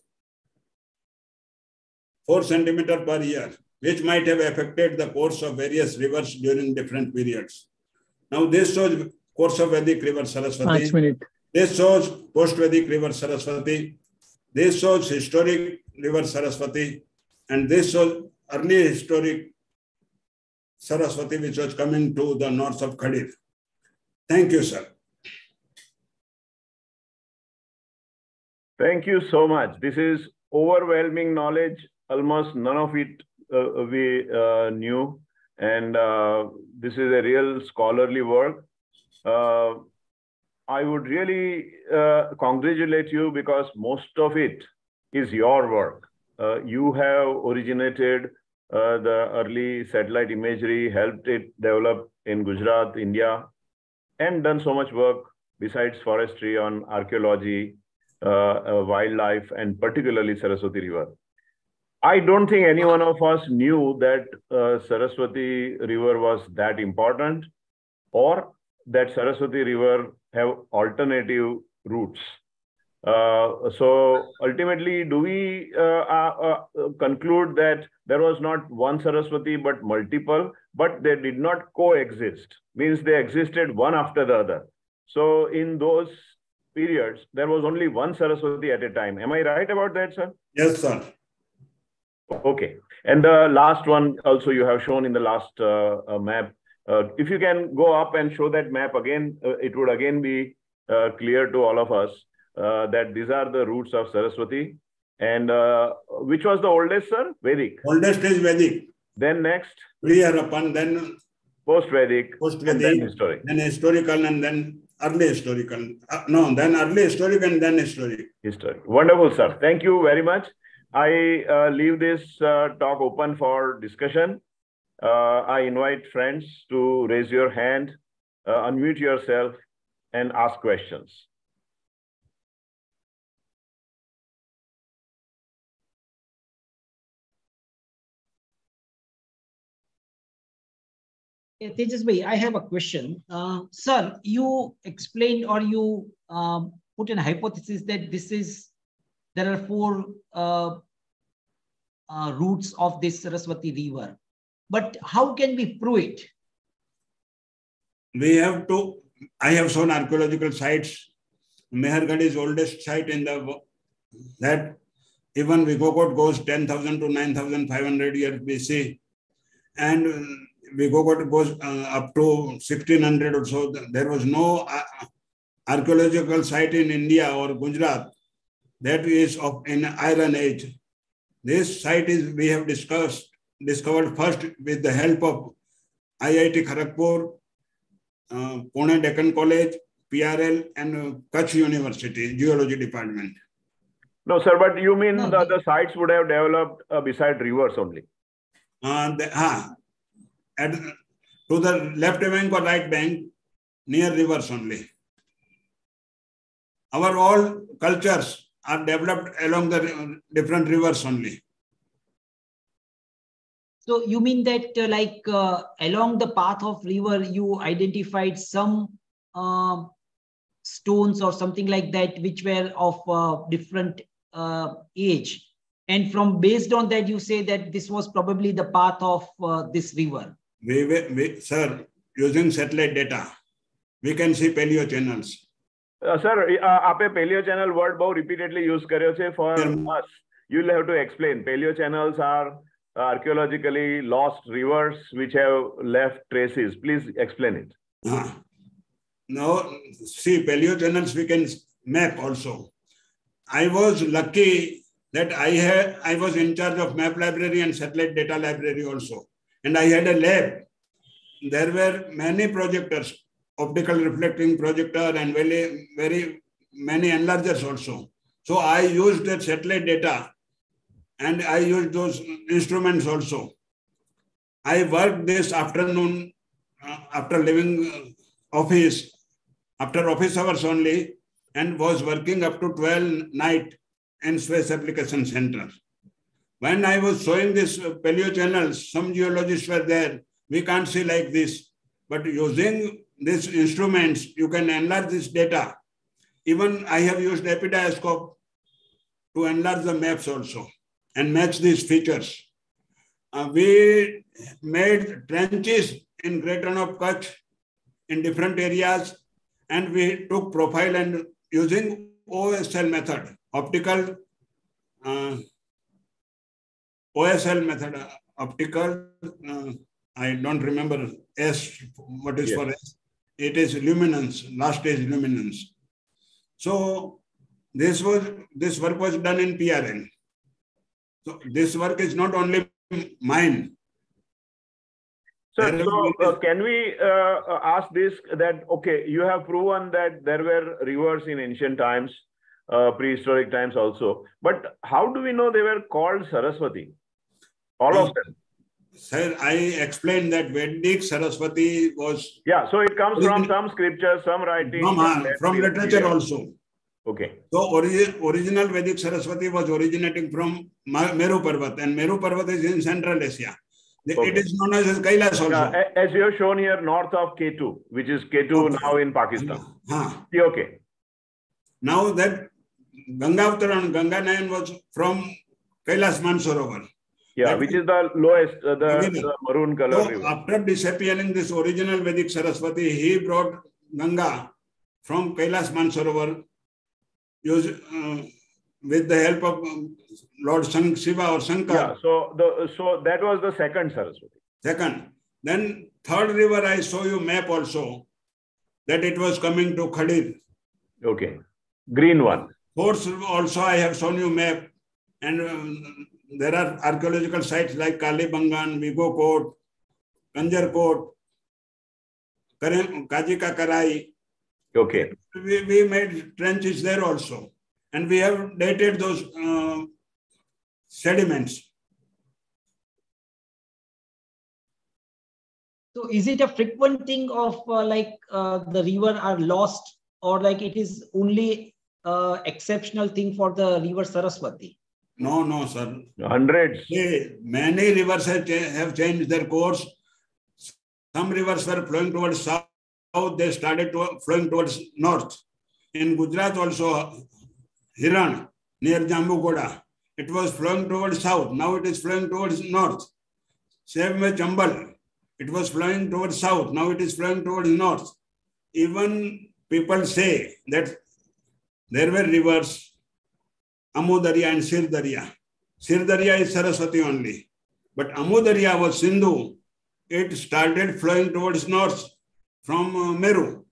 4 centimeter per year, which might have affected the course of various rivers during different periods. Now, this shows course of Vedic river Saraswati. This shows post-Vedic river Saraswati. This shows historic river Saraswati. And this shows early historic Saraswati, which was coming to the north of Khadir. Thank you, sir. Thank you so much. This is overwhelming knowledge. Almost none of it we uh, knew. And uh, this is a real scholarly work. Uh, I would really uh, congratulate you because most of it is your work. Uh, you have originated the early satellite imagery, helped it develop in Gujarat, India, and done so much work besides forestry on archaeology, wildlife, and particularly Saraswati River. I don't think any one of us knew that uh, Saraswati River was that important or that Saraswati River have alternative routes. Uh, so ultimately, do we uh, uh, uh, conclude that there was not one Saraswati but multiple, but they did not coexist? Means they existed one after the other. So in those periods, there was only one Saraswati at a time. Am I right about that, sir? Yes, sir. Okay. And the last one also you have shown in the last uh, uh, map. Uh, if you can go up and show that map again, uh, it would again be uh, clear to all of us uh, that these are the routes of Saraswati. And which was the oldest, sir? Vedic. Oldest is Vedic. Then next? Priya then post-Vedic, post-Vedic, then historic. Then historical and then early historical. no, then early historic and then historic. Historic. Wonderful, sir. Thank you very much. I uh, leave this uh, talk open for discussion. Uh, I invite friends to raise your hand, uh, unmute yourself, and ask questions. Tejas Bhai, I have a question. Uh, sir, you explained or you um, put an hypothesis that this is there are four uh, uh, routes of this Saraswati river. But how can we prove it? We have to, I have shown archaeological sites. Mehergarh is oldest site in the, that even Vigokot goes 10,000 to 9,500 years BC. And Vigokot goes uh, up to 1600 or so. There was no uh, archaeological site in India or Gujarat that is of an Iron Age. This site is we have discussed discovered first with the help of IIT Kharagpur, uh, Pune Deccan College, PRL, and uh, Kutch University Geology Department. No, sir, but you mean no, the, the sites would have developed uh, beside rivers only? Uh, the, uh, at, to the left bank or right bank, near rivers only. Our all cultures are developed along the different rivers only. So you mean that uh, like uh, along the path of river, you identified some uh, stones or something like that, which were of uh, different uh, age. And from based on that, you say that this was probably the path of uh, this river. We, we, we, sir, using satellite data, we can see paleo channels. Sir આપે paleo channel word બહુ repeatedly use કર્યો છે for us you will have to explain paleo channels are archaeologically lost rivers which have left traces please explain it Uh, now, see, paleo channels we can map also. I was lucky that I had I was in charge of map library and satellite data library also, and I had a lab. There were many projectors, Optical reflecting projector, and very very many enlargers also. So I used that satellite data, and I used those instruments also. I worked this afternoon uh, after leaving uh, office, after office hours only, and was working up to 12 night in Space Application Center. When I was showing this uh, paleo channels, some geologists were there. We can't see like this, but using these instruments, you can enlarge this data. Even I have used epidiascope to enlarge the maps also and match these features. Uh, we made trenches in Great Rann of Kutch in different areas, and we took profile and using OSL method, optical uh, OSL method, uh, optical. Uh, I don't remember S. What is Yes. for S? It is luminance. Last stage luminance. So this was this work was done in PRL. So this work is not only mine. So, so uh, can we uh, uh, ask this that okay, you have proven that there were rivers in ancient times, uh, prehistoric times also, but how do we know they were called Saraswati? All of them. Sir, I explained that Vedic Saraswati was Yeah. So it comes from some scriptures, some writings. from, uh, from we- literature we- also. Okay. So origi- original Vedic Saraswati was originating from Meru Parvat, and Meru Parvat is in Central Asia. The- Okay. It is known as Kailas also. Yeah, as you have shown here, north of K2, which is K2 Okay. now in Pakistan. Huh. Yeah, Okay. Now that Ganga Avtaran, Ganga Nayan was from Kailas Mansarovar. Yeah, which is the lowest, uh, the, the maroon color So river. after disappearing this original Vedic Saraswati, he brought Ganga from Kailas Mansarovar use, uh, with the help of um, Lord San- Shiva or Shankar. Yeah. So the so that was the second Saraswati. Second, then third river, I show you map also that it was coming to Khadir. Okay. Green one. Fourth, also I have shown you map, and um, there are archaeological sites like Kalibangan, Vigokot, Kanjar Court, Kare- Kajika Karai. Okay. We, we made trenches there also, and we have dated those uh, sediments. So is it a frequent thing of uh, like uh, the river are lost or like it is only uh, exceptional thing for the river Saraswati? No, no, sir. Hundreds. Many rivers have, cha- have changed their course. Some rivers were flowing towards south, they started to, flowing towards north. In Gujarat also, Hiran, near Jambugoda, it was flowing towards south. Now it is flowing towards north. Same with Chambal, it was flowing towards south. Now it is flowing towards north. Even people say that there were rivers, Amudarya and Sirdarya. Sirdarya is Saraswati only. But Amudarya was Sindhu. It started flowing towards north from uh, Meru.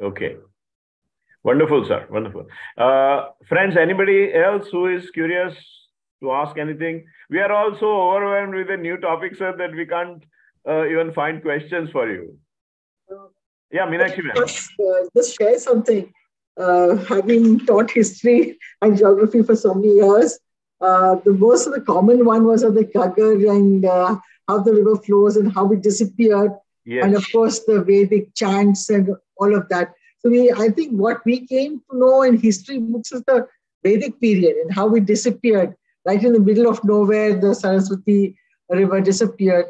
Okay. Wonderful, sir. Wonderful. Uh, friends, anybody else who is curious to ask anything? We are also overwhelmed with a new topic, sir, that we can't uh, even find questions for you. Yeah, Meenakshi ma'am. Just, uh, just share something. Uh, having taught history and geography for so many years, uh, the most of the common one was of the Ghaggar and uh, how the river flows and how it disappeared, and of course the Vedic chants and all of that. So we, I think, what we came to know in history books is the Vedic period and how it disappeared. right in the middle of nowhere, the Saraswati River disappeared.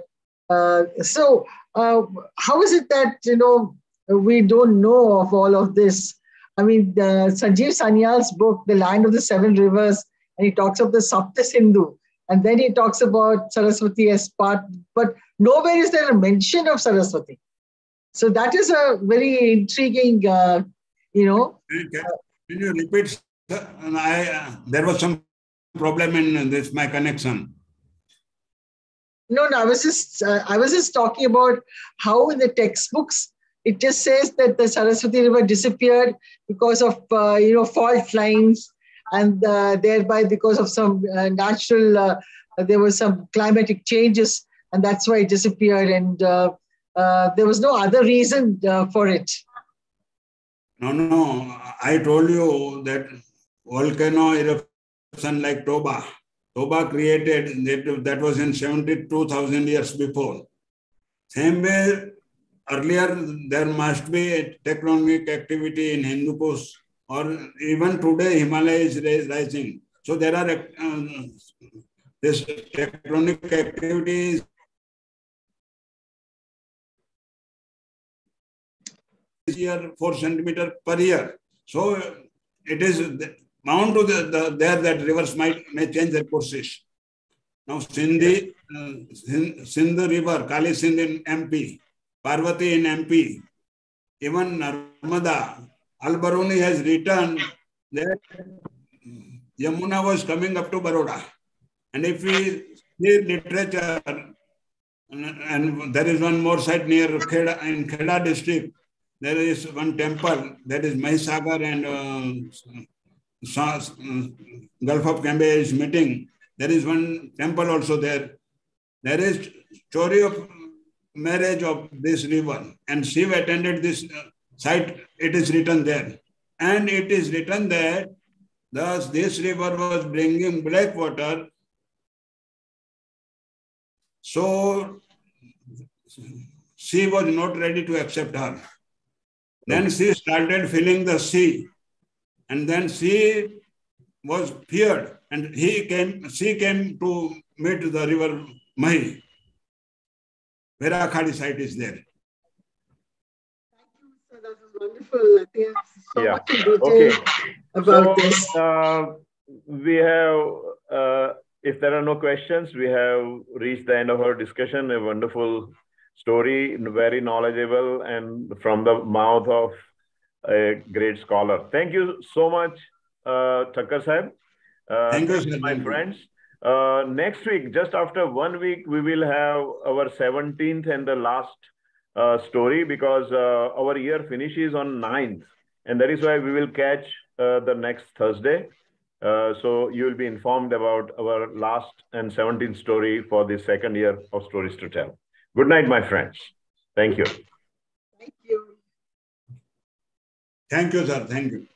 Uh, so, uh, how is it that you know we don't know of all of this? I mean, the, Sanjeev Sanyal's book, The Land of the Seven Rivers, and he talks of the Sapta Sindhu, and then he talks about Saraswati as part, but nowhere is there a mention of Saraswati. So that is a very intriguing, uh, you know. Can you repeat? I, uh, there was some problem in this my connection. No, no, I was just uh, I was just talking about how in the textbooks it just says that the Saraswati River disappeared because of uh, you know fault lines and uh, thereby because of some uh, natural uh, there was some climatic changes and that's why it disappeared and uh, there was no other reason for it. No, no, I told you that volcano eruption like Toba Toba created, that, that was in 72,000 years before. Same way, earlier there must be tectonic activity in Hindu Kush, or even today Himalaya is rising. So there are uh, this tectonic activities year 4 centimeter per year. So it is bound to the, the, there that rivers might may change their courses. Now Sindhi, uh, Sindh River, Kali Sindh in MP, Parvati in MP, even Narmada, Al-Biruni has written that Yamuna was coming up to Baroda. And if we see literature, and, there is one more site near Kheda, in Kheda district, there is one temple that is Mahisagar and uh, Gulf of Cambay is meeting. There is one temple also there. There is story of marriage of this river. And Shiv attended this uh, site. It is written there. And it is written that thus this river was bringing black water. So she was not ready to accept her. Then she started filling the sea and then she was feared, and he came, she came to meet the river Mahi. Verakhadi site is there. That was wonderful. I think so yeah. much okay. about so, this. Uh, we have, uh, if there are no questions, we have reached the end of our discussion. A wonderful story, very knowledgeable, and from the mouth of a great scholar. Thank you so much, uh, Thakkar Sahib. Uh, Thank you, my friends. Uh, next week, just after one week, we will have our 17th and the last uh, story because uh, our year finishes on 9th. And that is why we will catch uh, the next Thursday. Uh, so you will be informed about our last and 17th story for the second year of Stories to Tell. Good night, my friends. Thank you. Thank you. Thank you, sir. Thank you.